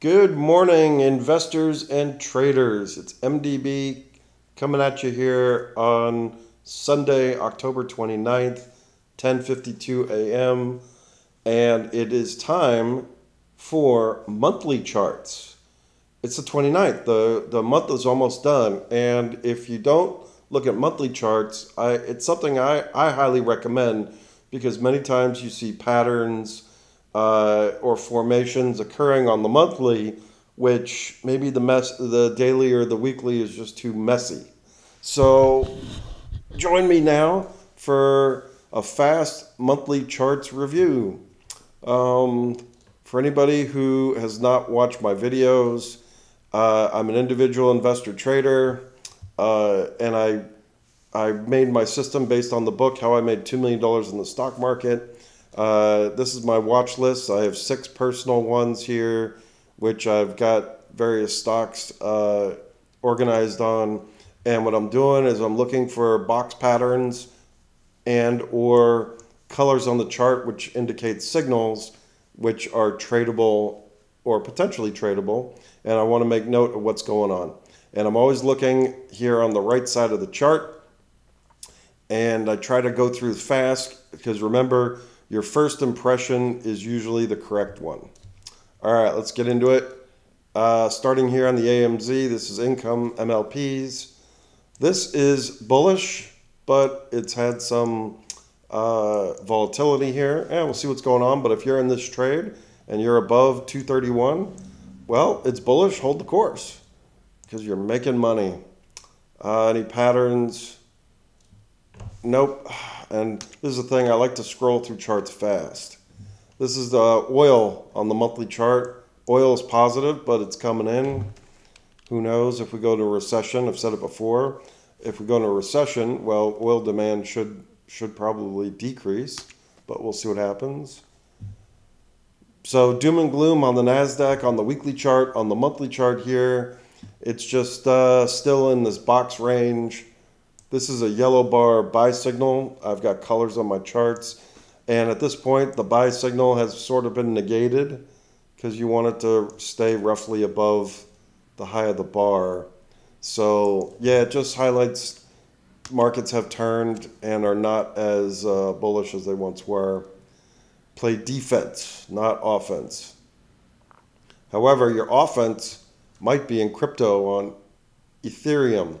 Good morning, investors and traders. It's MDB coming at you here on Sunday, October 29th, 10:52 a.m. and it is time for monthly charts. It's the 29th. The the month is almost done and if you don't look at monthly charts, I it's something I I highly recommend because many times you see patterns uh, or formations occurring on the monthly, which maybe the mess, the daily or the weekly is just too messy. So, join me now for a fast monthly charts review. Um, for anybody who has not watched my videos, uh, I'm an individual investor trader, uh, and I I made my system based on the book How I Made $2 Million in the Stock Market. Uh, this is my watch list. I have six personal ones here, which I've got various stocks uh, organized on. And what I'm doing is I'm looking for box patterns and or colors on the chart which indicate signals which are tradable or potentially tradable. And I want to make note of what's going on. And I'm always looking here on the right side of the chart. And I try to go through fast because remember, your first impression is usually the correct one. All right, let's get into it. Uh, starting here on the AMZ, this is income MLPs. This is bullish, but it's had some uh, volatility here. And we'll see what's going on. But if you're in this trade and you're above 231, well, it's bullish. Hold the course because you're making money. Uh, any patterns? Nope. And this is the thing, I like to scroll through charts fast. This is the oil on the monthly chart. Oil is positive, but it's coming in. Who knows if we go to a recession? I've said it before. If we go into a recession, well, oil demand should should probably decrease, but we'll see what happens. So doom and gloom on the Nasdaq, on the weekly chart, on the monthly chart here. It's just uh, still in this box range. This is a yellow bar buy signal. I've got colors on my charts. And at this point, the buy signal has sort of been negated because you want it to stay roughly above the high of the bar. So yeah, it just highlights markets have turned and are not as uh, bullish as they once were. Play defense, not offense. However, your offense might be in crypto on Ethereum.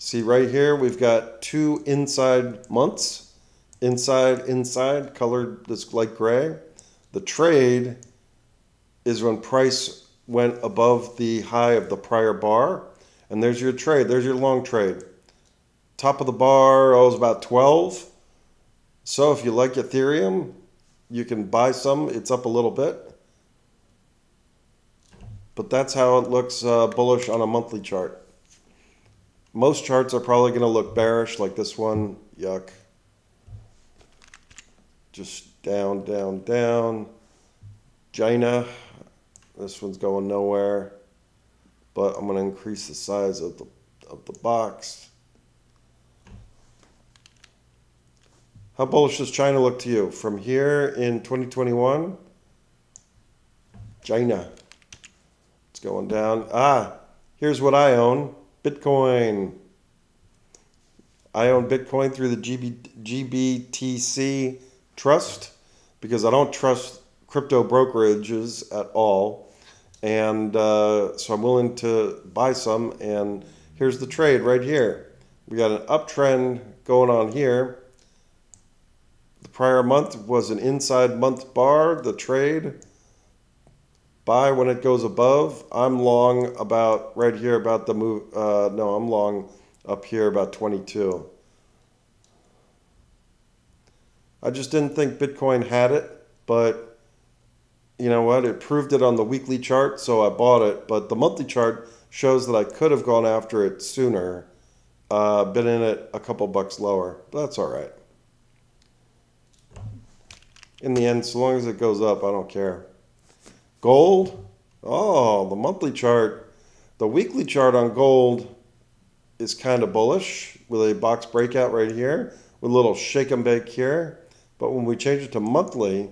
See right here, we've got two inside months. Inside, inside, colored this light gray. The trade is when price went above the high of the prior bar. And there's your trade. There's your long trade. Top of the bar oh, is about 12. So if you like Ethereum, you can buy some. It's up a little bit. But that's how it looks uh, bullish on a monthly chart. Most charts are probably going to look bearish like this one. Yuck. Just down, down, down. China. This one's going nowhere. But I'm going to increase the size of the, of the box. How bullish does China look to you? From here in 2021? China. It's going down. Ah, here's what I own. Bitcoin. I own Bitcoin through the GB, GBTC Trust because I don't trust crypto brokerages at all. And uh, so I'm willing to buy some. And here's the trade right here. We got an uptrend going on here. The prior month was an inside month bar, the trade buy when it goes above. I'm long about right here about the move. Uh, no, I'm long up here about 22. I just didn't think Bitcoin had it, but you know what? It proved it on the weekly chart, so I bought it. But the monthly chart shows that I could have gone after it sooner, uh, been in it a couple bucks lower. But that's all right. In the end, so long as it goes up, I don't care. Gold, oh, the monthly chart. The weekly chart on gold is kind of bullish with a box breakout right here with a little shake and bake here. But when we change it to monthly,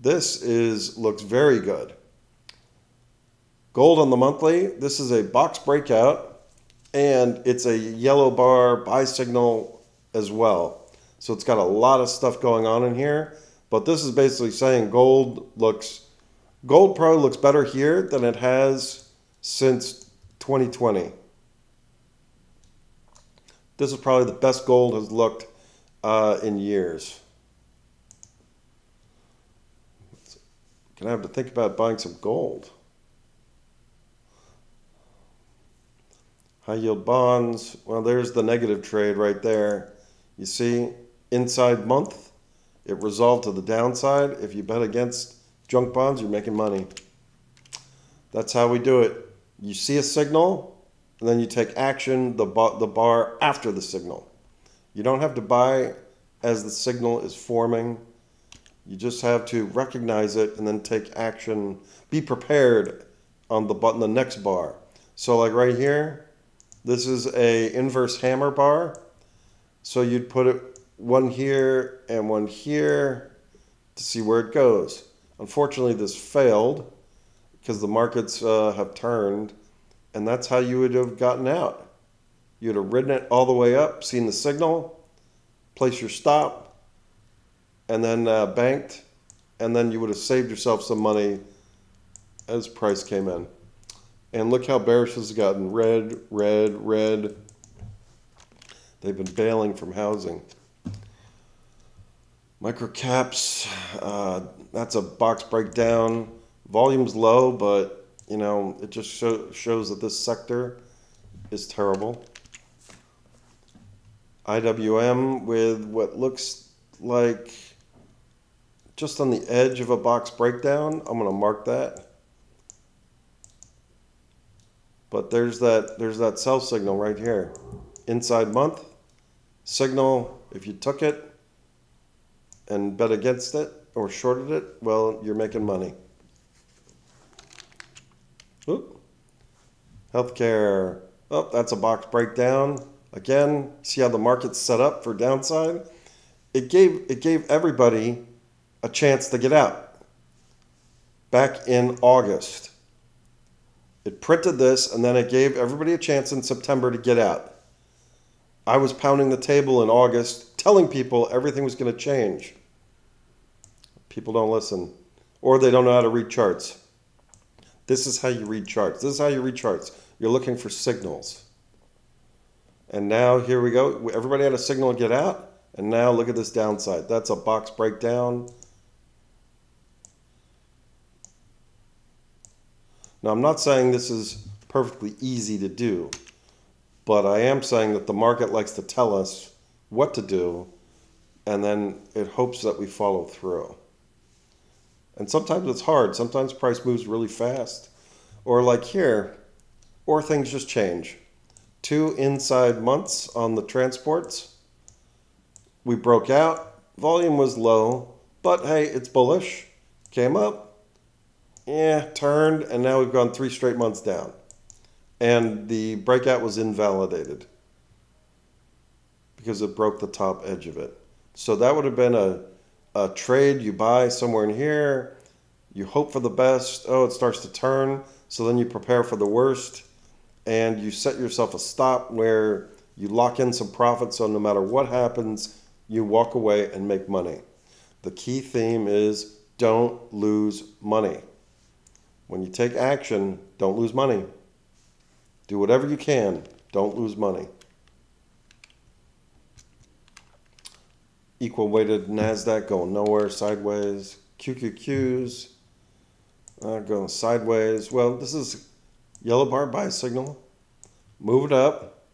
this is looks very good. Gold on the monthly. This is a box breakout, and it's a yellow bar buy signal as well. So it's got a lot of stuff going on in here. But this is basically saying gold looks, gold probably looks better here than it has since 2020. This is probably the best gold has looked uh, in years. Gonna have to think about buying some gold. High yield bonds. Well, there's the negative trade right there. You see, inside month, it resolved to the downside. If you bet against junk bonds, you're making money. That's how we do it. You see a signal, and then you take action, the, bar, the bar after the signal. You don't have to buy as the signal is forming. You just have to recognize it and then take action. Be prepared on the button, the next bar. So like right here, this is a inverse hammer bar. So you'd put it one here and one here to see where it goes. Unfortunately, this failed because the markets uh, have turned, and that's how you would have gotten out. You'd have ridden it all the way up, seen the signal, place your stop, and then uh, banked, and then you would have saved yourself some money as price came in. And look how bearish has gotten. Red, red, red. They've been bailing from housing. Microcaps, uh, that's a box breakdown. Volume's low, but you know it just show, shows that this sector is terrible. IWM with what looks like just on the edge of a box breakdown. I'm going to mark that. But there's that there's that sell signal right here. Inside month signal if you took it and bet against it or shorted it, well, you're making money. Oop. Healthcare. Oh, that's a box breakdown. Again, see how the market's set up for downside? It gave it gave everybody a chance to get out. Back in August. It printed this and then it gave everybody a chance in September to get out. I was pounding the table in August telling people everything was going to change. People don't listen, or they don't know how to read charts. This is how you read charts. This is how you read charts. You're looking for signals. And now here we go. Everybody had a signal to get out. And now look at this downside. That's a box breakdown. Now I'm not saying this is perfectly easy to do, but I am saying that the market likes to tell us what to do and then it hopes that we follow through. And sometimes it's hard. Sometimes price moves really fast. Or like here, or things just change. Two inside months on the transports. We broke out. Volume was low, but hey, it's bullish. Came up. Yeah, turned, and now we've gone three straight months down. And the breakout was invalidated because it broke the top edge of it. So that would have been a a trade you buy somewhere in here, you hope for the best, oh, it starts to turn, so then you prepare for the worst, and you set yourself a stop where you lock in some profit so no matter what happens, you walk away and make money. The key theme is don't lose money. When you take action, don't lose money. Do whatever you can, don't lose money. Equal weighted NASDAQ going nowhere, sideways. QQQs uh, going sideways. Well, this is yellow bar buy signal. Move it up.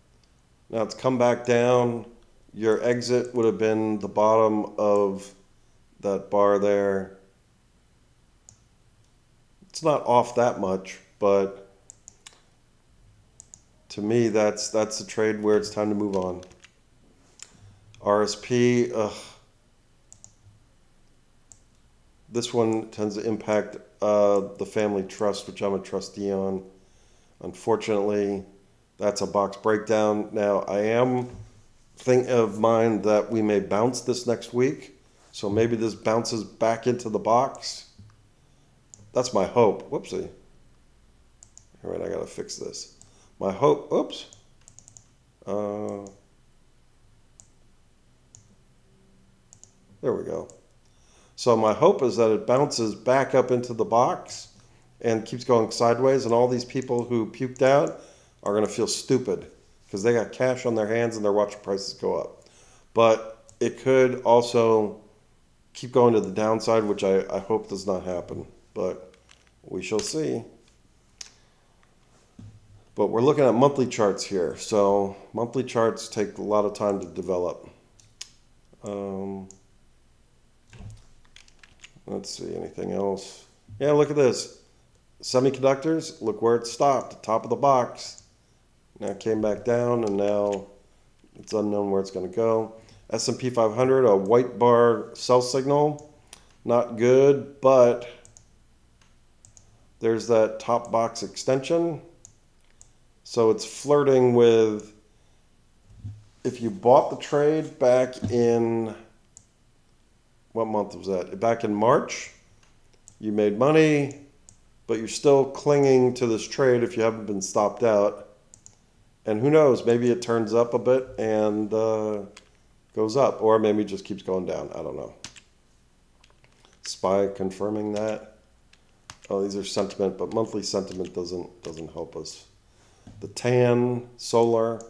Now it's come back down. Your exit would have been the bottom of that bar there. It's not off that much, but to me, that's that's a trade where it's time to move on. RSP, ugh. This one tends to impact uh, the family trust, which I'm a trustee on. Unfortunately, that's a box breakdown. Now, I am think of mind that we may bounce this next week. So maybe this bounces back into the box. That's my hope. Whoopsie. All right, I gotta fix this. My hope, oops. Uh, there we go. So my hope is that it bounces back up into the box and keeps going sideways and all these people who puked out are gonna feel stupid because they got cash on their hands and they're watching prices go up. But it could also keep going to the downside, which I, I hope does not happen, but we shall see. But we're looking at monthly charts here. So monthly charts take a lot of time to develop. Um, let's see, anything else? Yeah, look at this. Semiconductors, look where it stopped, top of the box. Now came back down and now it's unknown where it's going to go. S&P 500, a white bar sell signal, not good, but there's that top box extension. So it's flirting with, if you bought the trade back in, what month was that? Back in March, you made money, but you're still clinging to this trade if you haven't been stopped out. And who knows, maybe it turns up a bit and uh, goes up, or maybe just keeps going down. I don't know. SPY confirming that. Oh, these are sentiment, but monthly sentiment doesn't doesn't help us. The tan, solar.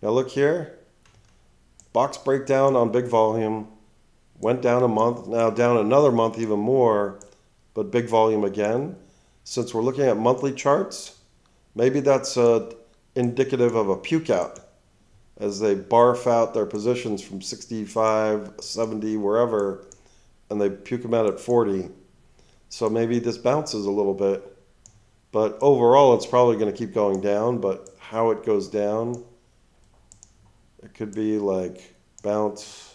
Now look here. Box breakdown on big volume. Went down a month, now down another month even more, but big volume again. Since we're looking at monthly charts, maybe that's uh, indicative of a puke out as they barf out their positions from 65, 70, wherever, and they puke them out at 40. So maybe this bounces a little bit. But overall, it's probably going to keep going down. But how it goes down, it could be like bounce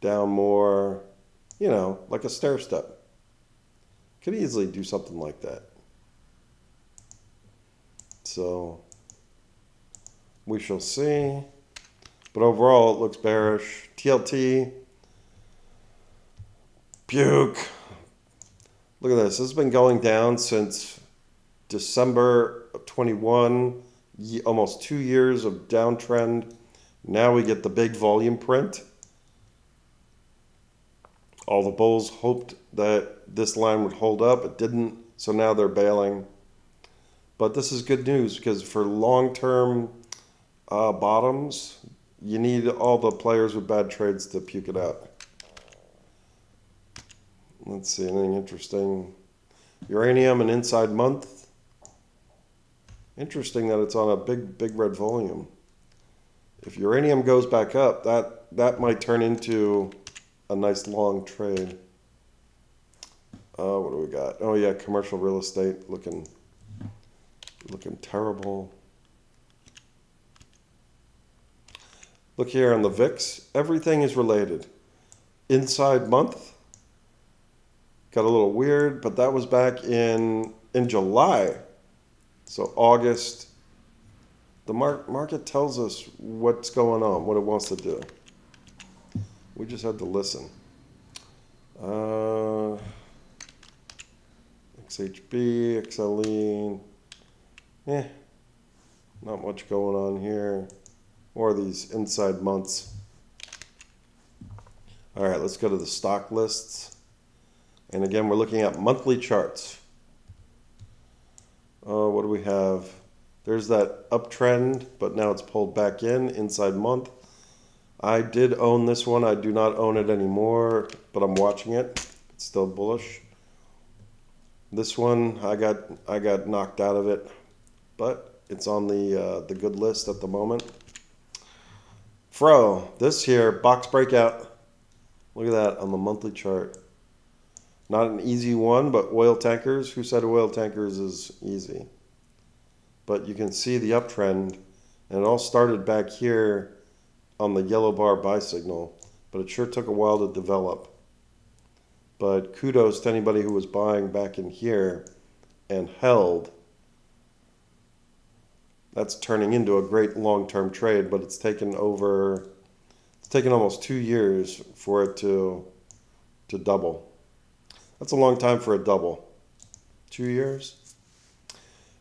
down more, you know, like a stair step. Could easily do something like that. So we shall see. But overall, it looks bearish. TLT, puke. Look at this. This has been going down since December of 21, almost two years of downtrend. Now we get the big volume print. All the bulls hoped that this line would hold up. It didn't, so now they're bailing. But this is good news because for long-term uh, bottoms, you need all the players with bad trades to puke it out. Let's see, anything interesting? Uranium, an inside month. Interesting that it's on a big, big red volume. If uranium goes back up, that, that might turn into a nice long trade. Uh, what do we got? Oh yeah, commercial real estate looking, looking terrible. Look here on the VIX, everything is related. Inside month, got a little weird, but that was back in, in July. So August, the mar market tells us what's going on, what it wants to do. We just had to listen. Uh, XHB, XLE, eh, not much going on here or these inside months. All right, let's go to the stock lists. And again, we're looking at monthly charts. Oh, what do we have? There's that uptrend, but now it's pulled back in inside month. I did own this one. I do not own it anymore, but I'm watching it. It's still bullish. This one, I got I got knocked out of it, but it's on the uh, the good list at the moment. Fro, this here, box breakout. Look at that on the monthly chart. Not an easy one, but oil tankers. Who said oil tankers is easy? But you can see the uptrend, and it all started back here on the yellow bar buy signal, but it sure took a while to develop. But kudos to anybody who was buying back in here and held that's turning into a great long-term trade, but it's taken over, it's taken almost two years for it to, to double. That's a long time for a double. two years.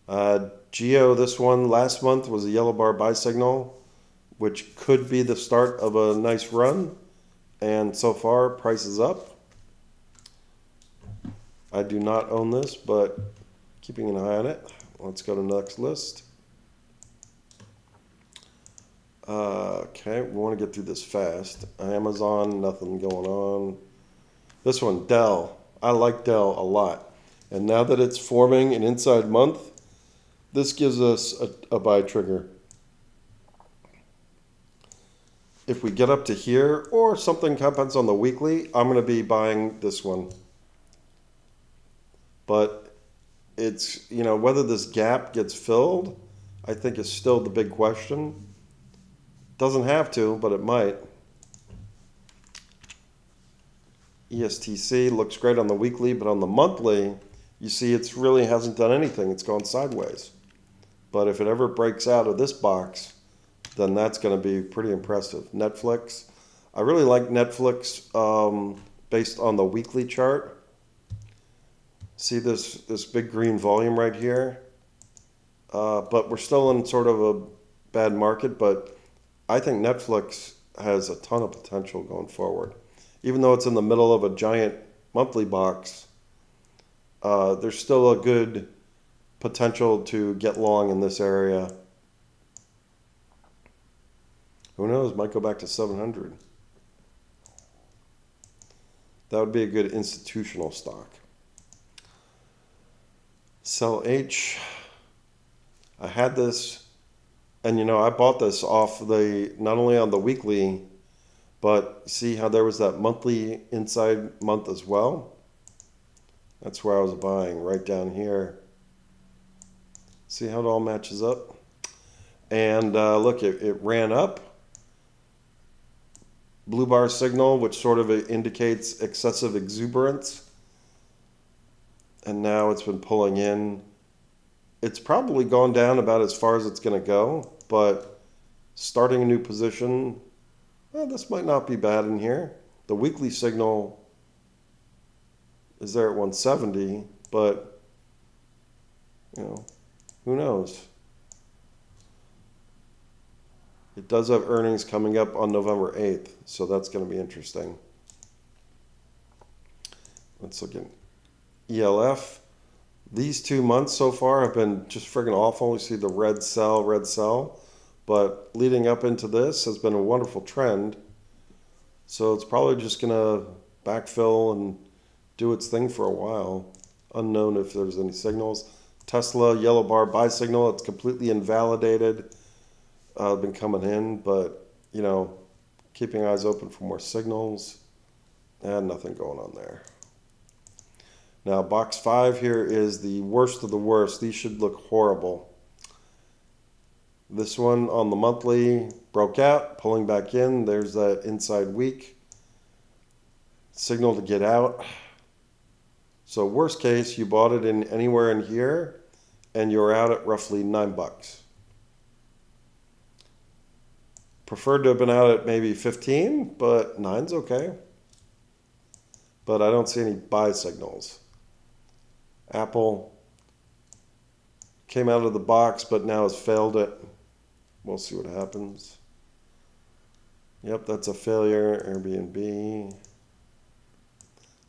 Uh, Geo, this one last month was a yellow bar buy signal, which could be the start of a nice run. And so far, price is up. I do not own this, but keeping an eye on it. Let's go to next list. Uh, okay, we want to get through this fast. Amazon, nothing going on. This one, Dell. I like Dell a lot. And now that it's forming an inside month, this gives us a, a buy trigger. If we get up to here or something happens on the weekly, I'm going to be buying this one. But it's, you know, whether this gap gets filled, I think is still the big question. Doesn't have to, but it might. ESTC looks great on the weekly, but on the monthly, you see it's really hasn't done anything. It's gone sideways. But if it ever breaks out of this box, then that's going to be pretty impressive. Netflix. I really like Netflix um, based on the weekly chart. See this, this big green volume right here? Uh, but we're still in sort of a bad market, but I think Netflix has a ton of potential going forward. Even though it's in the middle of a giant monthly box, uh, there's still a good potential to get long in this area. Who knows? Might go back to 700. That would be a good institutional stock. Cell H. I had this, and you know, I bought this off the not only on the weekly, but see how there was that monthly inside month as well. That's where I was buying right down here. See how it all matches up? And uh, look, it, it ran up. Blue bar signal, which sort of indicates excessive exuberance. And now it's been pulling in. It's probably gone down about as far as it's going to go, but starting a new position, well, this might not be bad in here. The weekly signal is there at 170, but you know, who knows? It does have earnings coming up on November 8th, so that's going to be interesting. Let's look at ELF. These two months so far have been just friggin' awful. You see the red cell, red cell. But leading up into this has been a wonderful trend. So it's probably just going to backfill and do its thing for a while. Unknown if there's any signals. Tesla yellow bar buy signal. It's completely invalidated. Uh, been coming in, but you know, keeping eyes open for more signals. And nothing going on there. Now, box five here is the worst of the worst. These should look horrible. This one on the monthly broke out, pulling back in. There's that inside week. Signal to get out. So worst case, you bought it in anywhere in here and you're out at roughly nine bucks. Preferred to have been out at maybe 15, but nine's okay. But I don't see any buy signals. Apple came out of the box, but now has failed it. We'll see what happens. Yep, that's a failure. Airbnb.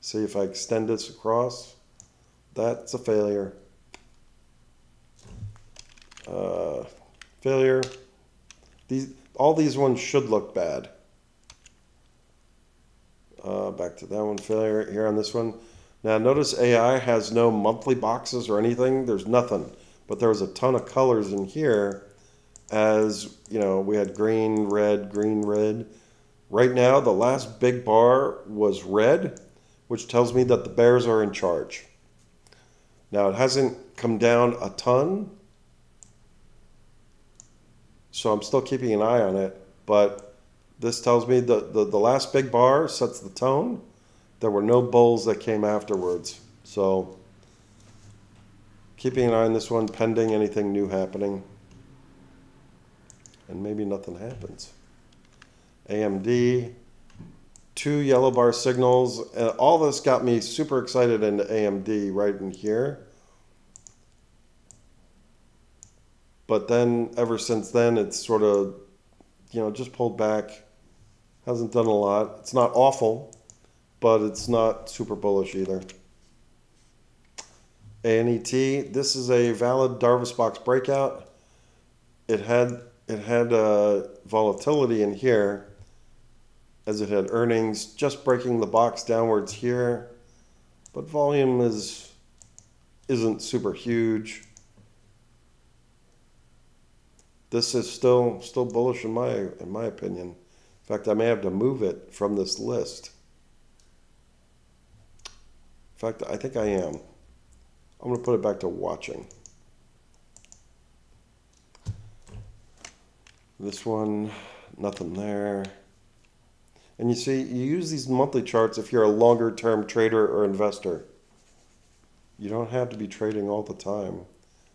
See if I extend this across. That's a failure. Uh, failure. These all these ones should look bad. Uh, back to that one. Failure here on this one. Now notice AI has no monthly boxes or anything. There's nothing, but there was a ton of colors in here. As you know, we had green, red, green, red. Right now, the last big bar was red which tells me that the Bears are in charge. Now, it hasn't come down a ton, so I'm still keeping an eye on it, but this tells me the, the last big bar sets the tone. There were no bulls that came afterwards, so keeping an eye on this one pending anything new happening. And maybe nothing happens. AMD, two yellow bar signals. And all this got me super excited into AMD right in here. But then ever since then, it's sort of, you know, just pulled back. Hasn't done a lot. It's not awful, but it's not super bullish either. ANET, this is a valid Darvas box breakout. It had it had uh, volatility in here as it had earnings, just breaking the box downwards here, but volume is isn't super huge. This is still still bullish in my in my opinion. In fact, I may have to move it from this list. In fact, I think I am. I'm going to put it back to watching. This one, nothing there. And you see, you use these monthly charts if you're a longer term trader or investor. You don't have to be trading all the time.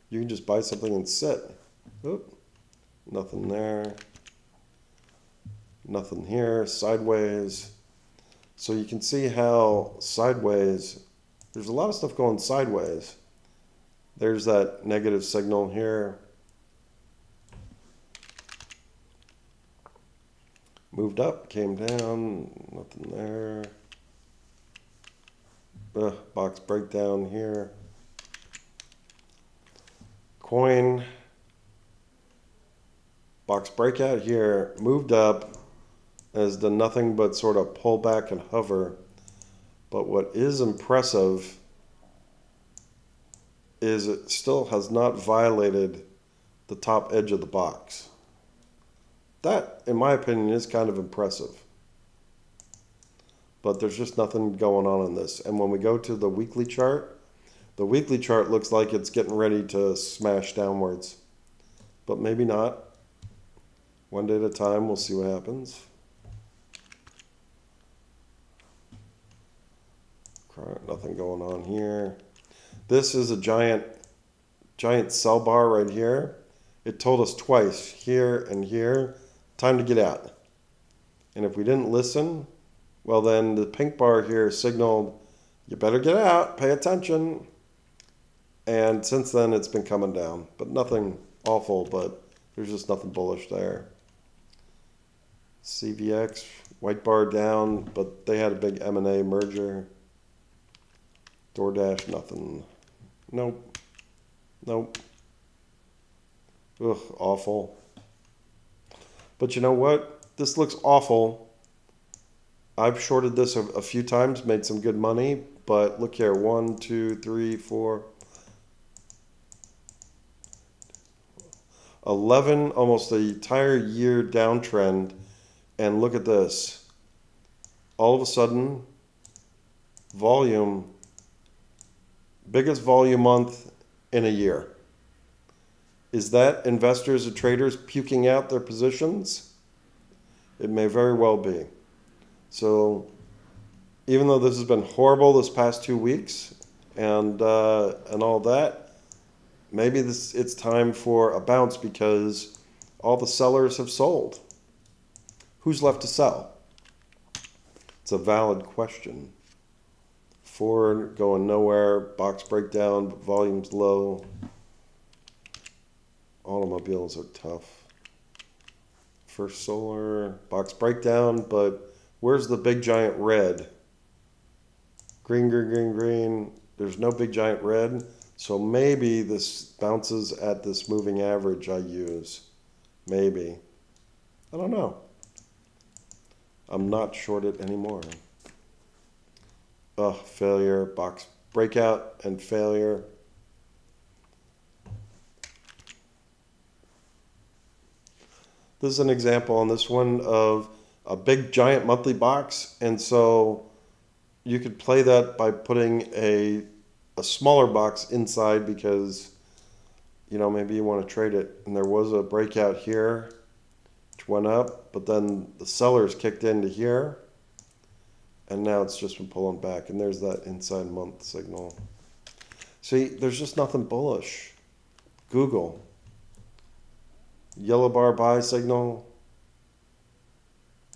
You can just buy something and sit. Oop, nothing there. Nothing here. Sideways. So you can see how sideways, there's a lot of stuff going sideways. There's that negative signal here. Moved up, came down, nothing there. Ugh, box breakdown here. Coin. Box breakout here, moved up, has done nothing but sort of pull back and hover. But what is impressive is it still has not violated the top edge of the box. That, in my opinion, is kind of impressive but there's just nothing going on in this. And when we go to the weekly chart, the weekly chart looks like it's getting ready to smash downwards, but maybe not. One day at a time, we'll see what happens. Nothing going on here. This is a giant, giant sell bar right here. It told us twice, here and here, time to get out. And if we didn't listen, well, then the pink bar here signaled, you better get out, pay attention. And since then, it's been coming down, but nothing awful, but there's just nothing bullish there. CVX, white bar down, but they had a big M&A merger. DoorDash, nothing. Nope. Nope. Ugh, awful. But you know what? This looks awful I've shorted this a, a few times, made some good money, but look here, one, two, three, four, 11, almost the entire year downtrend. And look at this. All of a sudden, volume, biggest volume month in a year. Is that investors or traders puking out their positions? It may very well be. So even though this has been horrible this past two weeks and uh, and all that, maybe this it's time for a bounce because all the sellers have sold. Who's left to sell? It's a valid question. Ford going nowhere, box breakdown, volumes low. Automobiles are tough. First solar, box breakdown, but Where's the big giant red? Green, green, green, green. There's no big giant red. So maybe this bounces at this moving average I use. Maybe. I don't know. I'm not shorted anymore. Ugh, failure, box breakout and failure. This is an example on this one of a big giant monthly box, and so you could play that by putting a a smaller box inside because you know maybe you want to trade it. And there was a breakout here, which went up, but then the sellers kicked into here, and now it's just been pulling back. And there's that inside month signal. See, there's just nothing bullish. Google. Yellow bar buy signal,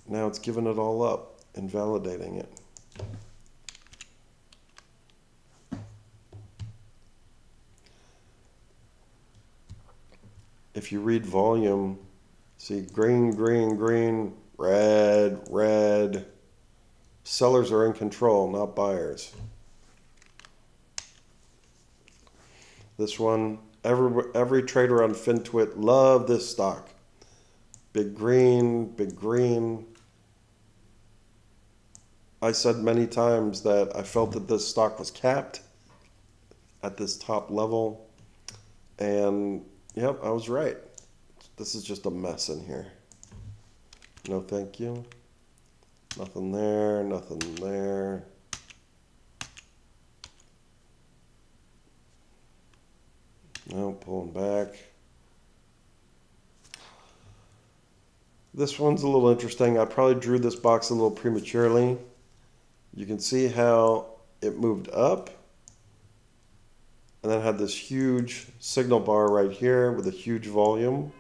now it's giving it all up and validating it. if you read volume, see green, green, green, red, red. Sellers are in control, not buyers. This one, every, every trader on FinTwit love this stock. Big green, big green. I said many times that I felt that this stock was capped at this top level. And yep, I was right. This is just a mess in here. No thank you. Nothing there, nothing there. No, pulling back. This one's a little interesting. I probably drew this box a little prematurely. You can see how it moved up and then had this huge signal bar right here with a huge volume.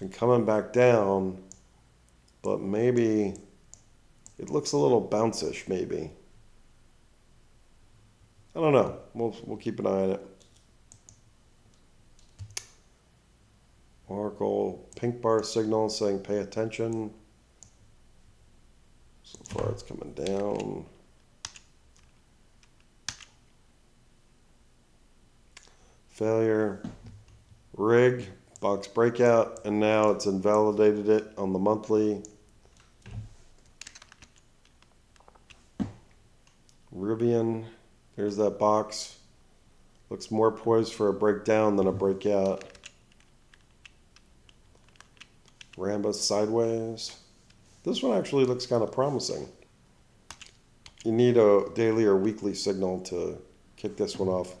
Been coming back down, but maybe it looks a little bounce-ish maybe. I don't know. We'll, we'll keep an eye on it. Oracle pink bar signal saying pay attention. So far it's coming down. Failure. Rig, box breakout, and now it's invalidated it on the monthly. Rivian, there's that box. Looks more poised for a breakdown than a breakout. Rambus sideways. This one actually looks kind of promising. You need a daily or weekly signal to kick this one off.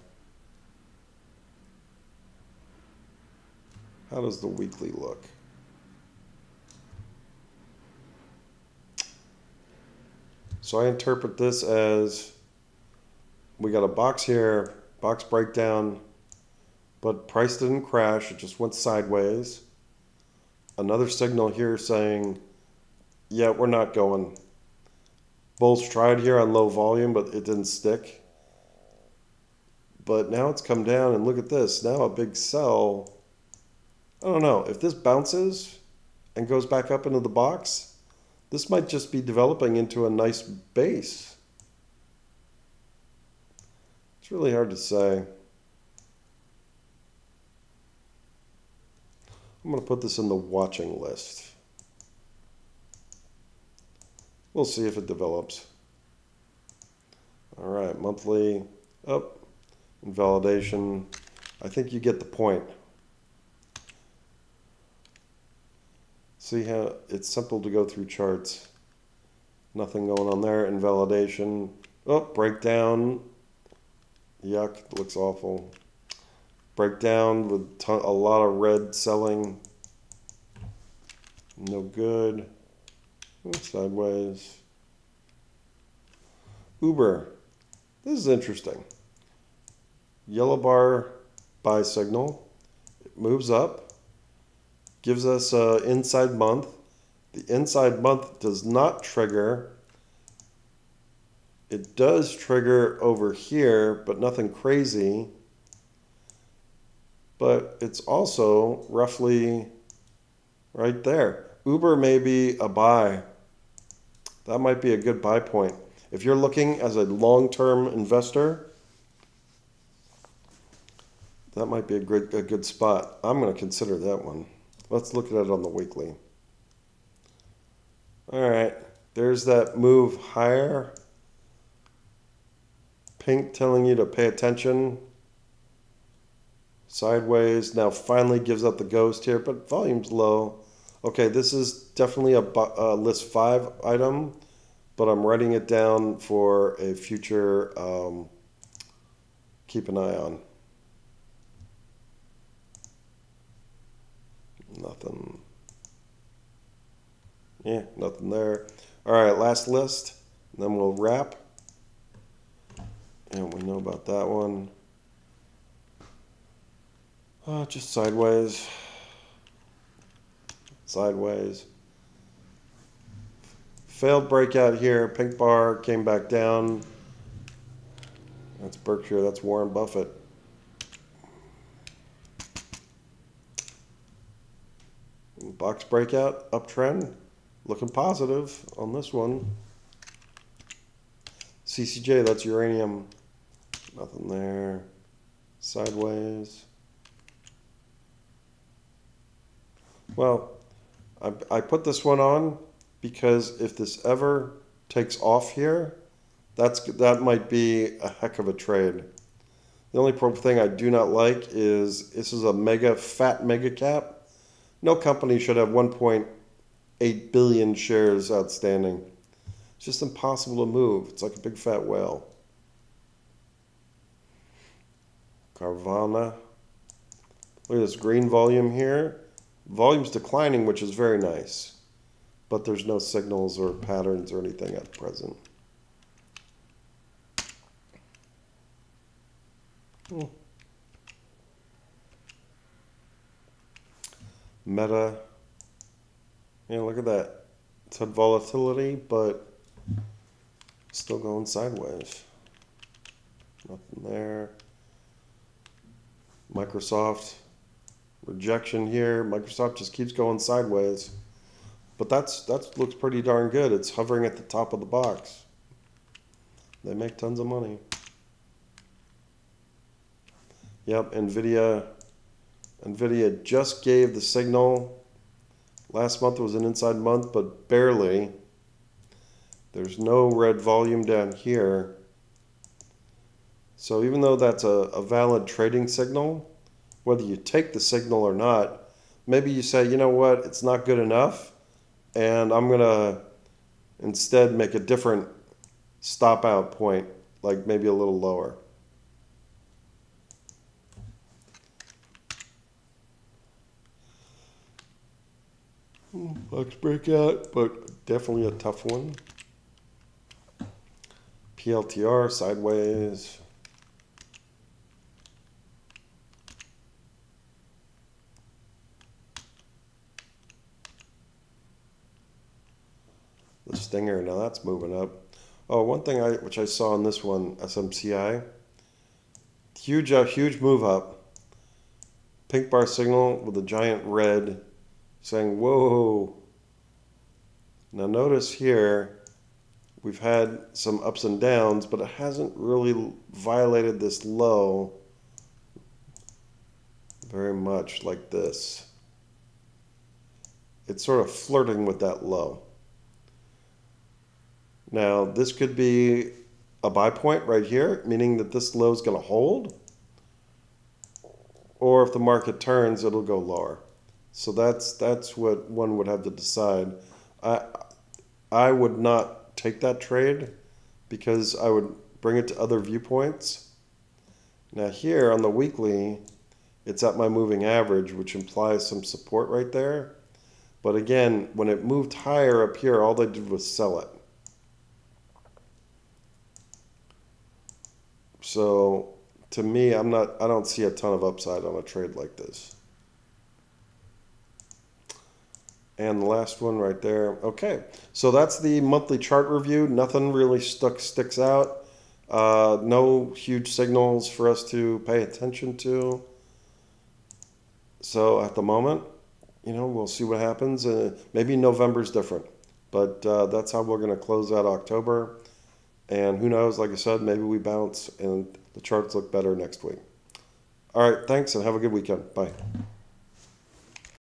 How does the weekly look? So I interpret this as we got a box here, box breakdown, but price didn't crash, it just went sideways another signal here saying, yeah, we're not going. Bulls tried here on low volume, but it didn't stick. But now it's come down, and look at this. Now a big sell. I don't know. If this bounces and goes back up into the box, this might just be developing into a nice base. It's really hard to say. I'm going to put this in the watching list. We'll see if it develops. All right, monthly up, invalidation. I think you get the point. See how it's simple to go through charts. Nothing going on there. Invalidation. Oh, breakdown. Yuck, looks awful breakdown with a lot of red selling. No good. Sideways. Uber. This is interesting. Yellow bar buy signal. It moves up. Gives us an inside month. The inside month does not trigger. It does trigger over here, but nothing crazy but it's also roughly right there. Uber may be a buy. That might be a good buy point. If you're looking as a long-term investor, that might be a good, a good spot. I'm going to consider that one. Let's look at it on the weekly. All right, there's that move higher. Pink telling you to pay attention sideways. Now finally gives up the ghost here, but volume's low. Okay, this is definitely a, a list five item, but I'm writing it down for a future um, keep an eye on. Nothing. Yeah, nothing there. All right, last list, then we'll wrap. And we know about that one. Uh, just sideways. Sideways. Failed breakout here. Pink bar came back down. That's Berkshire. That's Warren Buffett. Box breakout uptrend. Looking positive on this one. CCJ, that's uranium. Nothing there. Sideways. Well, I, I put this one on because if this ever takes off here, that's that might be a heck of a trade. The only thing I do not like is this is a mega fat mega cap. No company should have 1.8 billion shares outstanding. It's just impossible to move. It's like a big fat whale. Carvana. Look at this green volume here. Volume's declining, which is very nice. But there's no signals or patterns or anything at present. Hmm. Meta. Yeah, look at that. It's had volatility, but still going sideways. Nothing there. Microsoft rejection here. Microsoft just keeps going sideways. But that's that looks pretty darn good. It's hovering at the top of the box. They make tons of money. Yep, Nvidia Nvidia just gave the signal. Last month was an inside month, but barely. There's no red volume down here. So even though that's a, a valid trading signal, whether you take the signal or not, maybe you say, you know what, it's not good enough, and I'm going to instead make a different stop out point, like maybe a little lower. Box breakout, but definitely a tough one. PLTR sideways. The Stinger, now that's moving up. Oh, one thing I which I saw in this one, SMCI, huge, uh, huge move up. Pink bar signal with a giant red saying, whoa. Now notice here, we've had some ups and downs, but it hasn't really violated this low very much like this. It's sort of flirting with that low. Now, this could be a buy point right here, meaning that this low is going to hold. Or if the market turns, it'll go lower. So that's that's what one would have to decide. I I would not take that trade because I would bring it to other viewpoints. Now here on the weekly, it's at my moving average, which implies some support right there. But again, when it moved higher up here, all they did was sell it. So to me, I'm not I don't see a ton of upside on a trade like this. And the last one right there. Okay, so that's the monthly chart review. Nothing really stuck sticks out. Uh, no huge signals for us to pay attention to. So at the moment, you know, we'll see what happens. Uh, maybe November's different, but uh, that's how we're going to close out October. And who knows? Like I said, maybe we bounce and the charts look better next week. All right, thanks, and have a good weekend. Bye.